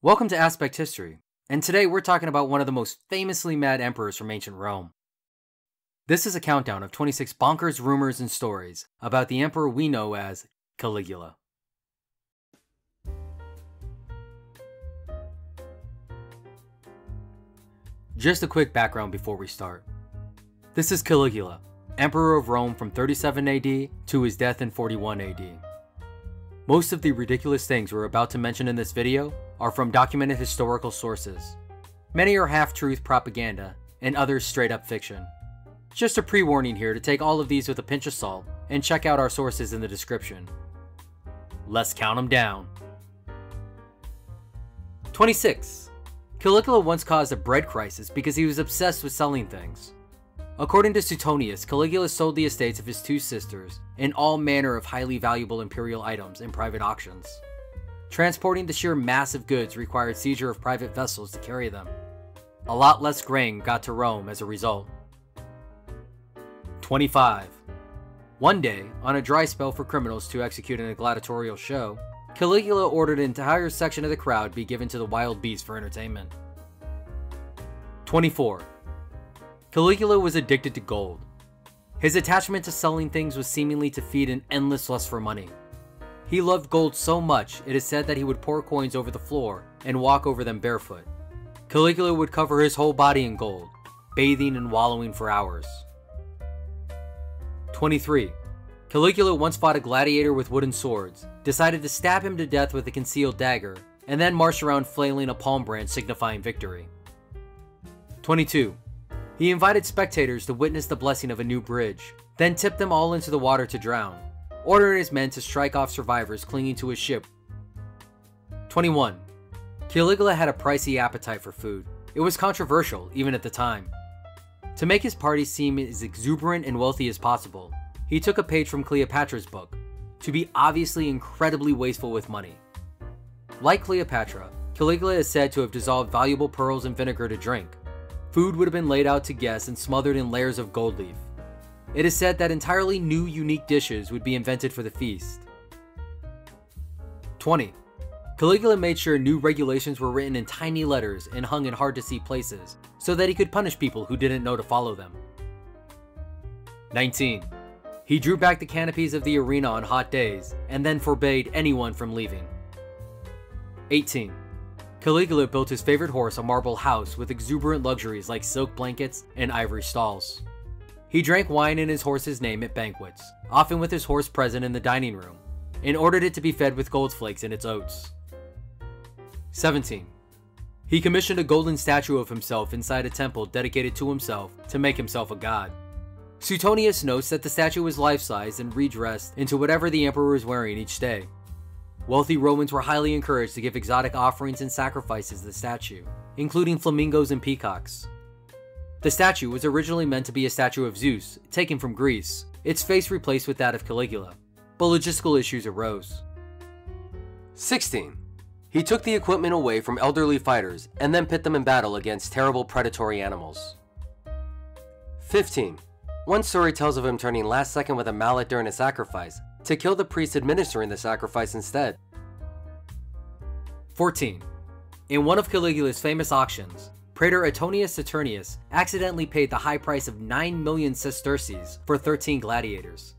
Welcome to Aspect History, and today we're talking about one of the most famously mad emperors from ancient Rome. This is a countdown of 26 bonkers rumors and stories about the emperor we know as Caligula. Just a quick background before we start. This is Caligula, emperor of Rome from 37 AD to his death in 41 AD. Most of the ridiculous things we're about to mention in this video are from documented historical sources. Many are half-truth propaganda, and others straight up fiction. Just a pre-warning here to take all of these with a pinch of salt, and check out our sources in the description. Let's count them down. 26. Caligula once caused a bread crisis because he was obsessed with selling things. According to Suetonius, Caligula sold the estates of his two sisters and all manner of highly valuable imperial items in private auctions. Transporting the sheer mass of goods required seizure of private vessels to carry them. A lot less grain got to Rome as a result. 25. One day, on a dry spell for criminals to execute in a gladiatorial show, Caligula ordered an entire section of the crowd be given to the wild beasts for entertainment. 24. Caligula was addicted to gold. His attachment to selling things was seemingly to feed an endless lust for money. He loved gold so much, it is said that he would pour coins over the floor and walk over them barefoot. Caligula would cover his whole body in gold, bathing and wallowing for hours. 23. Caligula once fought a gladiator with wooden swords, decided to stab him to death with a concealed dagger, and then marched around flailing a palm branch signifying victory. 22. He invited spectators to witness the blessing of a new bridge, then tipped them all into the water to drown, ordering his men to strike off survivors clinging to his ship. 21. Caligula had a pricey appetite for food. It was controversial, even at the time. To make his party seem as exuberant and wealthy as possible, he took a page from Cleopatra's book, to be obviously incredibly wasteful with money. Like Cleopatra, Caligula is said to have dissolved valuable pearls in vinegar to drink, Food would have been laid out to guests and smothered in layers of gold leaf. It is said that entirely new unique dishes would be invented for the feast. 20. Caligula made sure new regulations were written in tiny letters and hung in hard to see places, so that he could punish people who didn't know to follow them. 19. He drew back the canopies of the arena on hot days, and then forbade anyone from leaving. 18. Caligula built his favorite horse a marble house with exuberant luxuries like silk blankets and ivory stalls. He drank wine in his horse's name at banquets, often with his horse present in the dining room, and ordered it to be fed with gold flakes in its oats. 17. He commissioned a golden statue of himself inside a temple dedicated to himself to make himself a god. Suetonius notes that the statue was life-sized and redressed into whatever the emperor was wearing each day, Wealthy Romans were highly encouraged to give exotic offerings and sacrifices to the statue, including flamingos and peacocks. The statue was originally meant to be a statue of Zeus, taken from Greece, its face replaced with that of Caligula, but logistical issues arose. 16. He took the equipment away from elderly fighters and then pit them in battle against terrible predatory animals. 15. One story tells of him turning last second with a mallet during a sacrifice to kill the priest administering the sacrifice instead. 14. In one of Caligula's famous auctions, Praetor Antonius Saturnius accidentally paid the high price of 9 million sesterces for 13 gladiators.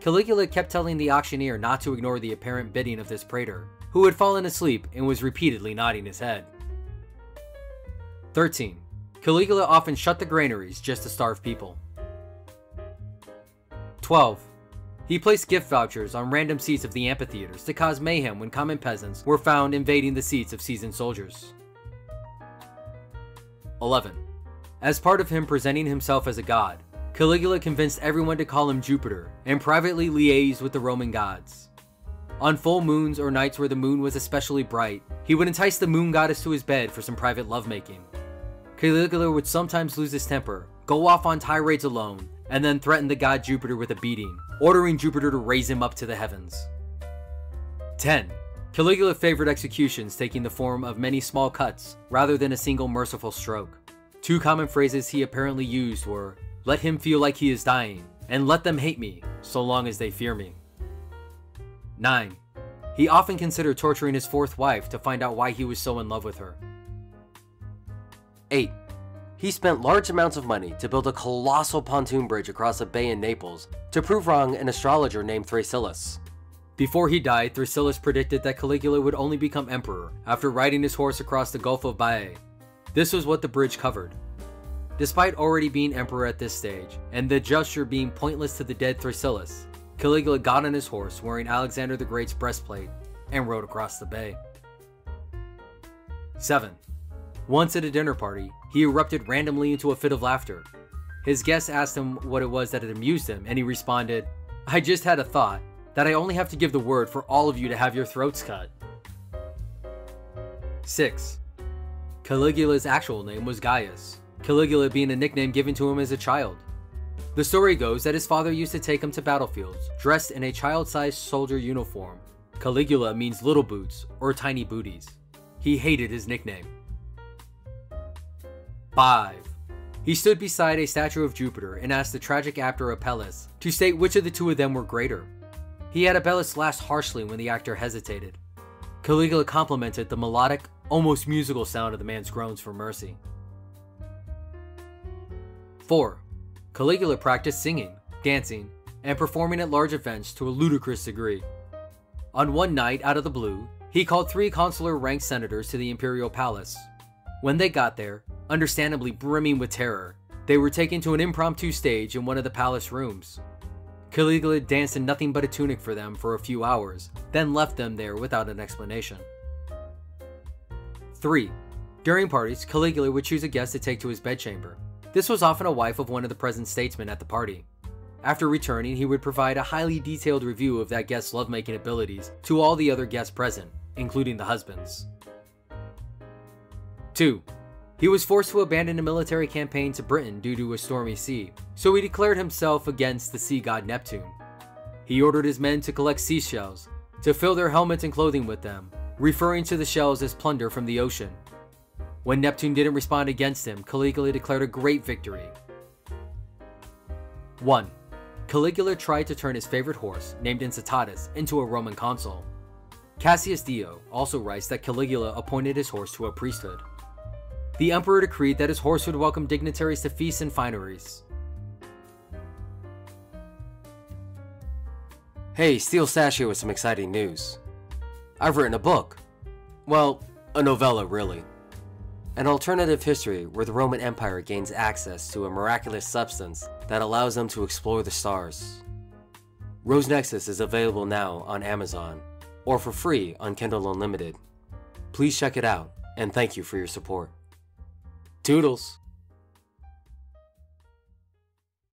Caligula kept telling the auctioneer not to ignore the apparent bidding of this praetor, who had fallen asleep and was repeatedly nodding his head. 13. Caligula often shut the granaries just to starve people. 12. He placed gift vouchers on random seats of the amphitheaters to cause mayhem when common peasants were found invading the seats of seasoned soldiers. 11. As part of him presenting himself as a god, Caligula convinced everyone to call him Jupiter and privately liaised with the Roman gods. On full moons or nights where the moon was especially bright, he would entice the moon goddess to his bed for some private lovemaking. Caligula would sometimes lose his temper, go off on tirades alone, and then threaten the god Jupiter with a beating, ordering Jupiter to raise him up to the heavens. 10. Caligula favored executions taking the form of many small cuts rather than a single merciful stroke. Two common phrases he apparently used were, let him feel like he is dying, and let them hate me, so long as they fear me. 9. He often considered torturing his fourth wife to find out why he was so in love with her. 8. He spent large amounts of money to build a colossal pontoon bridge across a bay in Naples to prove wrong an astrologer named Thrasyllus. Before he died, Thrasyllus predicted that Caligula would only become emperor after riding his horse across the Gulf of Baiae. This was what the bridge covered. Despite already being emperor at this stage, and the gesture being pointless to the dead Thrasyllus, Caligula got on his horse wearing Alexander the Great's breastplate and rode across the bay. 7. Once at a dinner party, he erupted randomly into a fit of laughter. His guests asked him what it was that had amused him, and he responded, I just had a thought that I only have to give the word for all of you to have your throats cut. 6. Caligula's actual name was Gaius, Caligula being a nickname given to him as a child. The story goes that his father used to take him to battlefields, dressed in a child-sized soldier uniform. Caligula means little boots or tiny booties. He hated his nickname. 5. He stood beside a statue of Jupiter and asked the tragic actor Apelles to state which of the two of them were greater. He had Apelles laugh harshly when the actor hesitated. Caligula complimented the melodic, almost musical sound of the man's groans for mercy. 4. Caligula practiced singing, dancing, and performing at large events to a ludicrous degree. On one night, out of the blue, he called three consular ranked senators to the imperial palace. When they got there, understandably brimming with terror, they were taken to an impromptu stage in one of the palace rooms. Caligula danced in nothing but a tunic for them for a few hours, then left them there without an explanation. 3. During parties, Caligula would choose a guest to take to his bedchamber. This was often a wife of one of the present statesmen at the party. After returning, he would provide a highly detailed review of that guest's lovemaking abilities to all the other guests present, including the husbands. 2. He was forced to abandon a military campaign to Britain due to a stormy sea, so he declared himself against the sea god Neptune. He ordered his men to collect seashells, to fill their helmets and clothing with them, referring to the shells as plunder from the ocean. When Neptune didn't respond against him, Caligula declared a great victory. 1. Caligula tried to turn his favorite horse, named Incitatus, into a Roman consul. Cassius Dio also writes that Caligula appointed his horse to a priesthood the emperor decreed that his horse would welcome dignitaries to feasts and fineries. Hey, SteelStash here with some exciting news. I've written a book. Well, a novella, really. An alternative history where the Roman Empire gains access to a miraculous substance that allows them to explore the stars. Rose Nexus is available now on Amazon, or for free on Kindle Unlimited. Please check it out, and thank you for your support. Toodles.